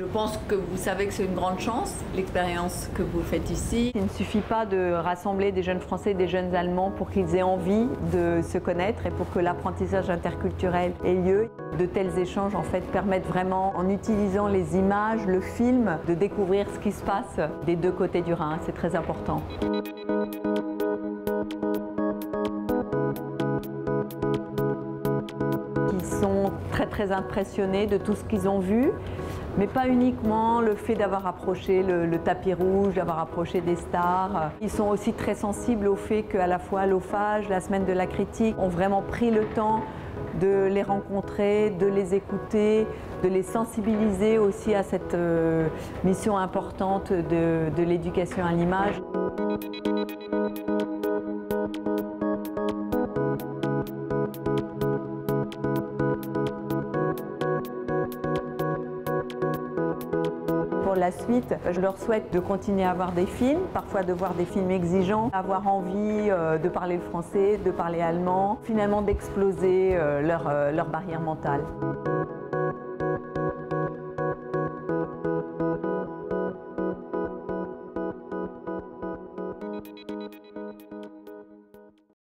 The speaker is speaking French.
Je pense que vous savez que c'est une grande chance, l'expérience que vous faites ici. Il ne suffit pas de rassembler des jeunes Français et des jeunes Allemands pour qu'ils aient envie de se connaître et pour que l'apprentissage interculturel ait lieu. De tels échanges en fait permettent vraiment, en utilisant les images, le film, de découvrir ce qui se passe des deux côtés du Rhin. C'est très important. Ils sont très très impressionnés de tout ce qu'ils ont vu, mais pas uniquement le fait d'avoir approché le, tapis rouge, d'avoir approché des stars. Ils sont aussi très sensibles au fait qu'à la fois l'OFAGE, la semaine de la critique, ont vraiment pris le temps de les rencontrer, de les écouter, de les sensibiliser aussi à cette euh, mission importante de l'éducation à l'image. la suite, je leur souhaite de continuer à voir des films, parfois de voir des films exigeants, avoir envie euh, de parler le français, de parler allemand, finalement d'exploser euh, leur, euh, leur barrière mentale.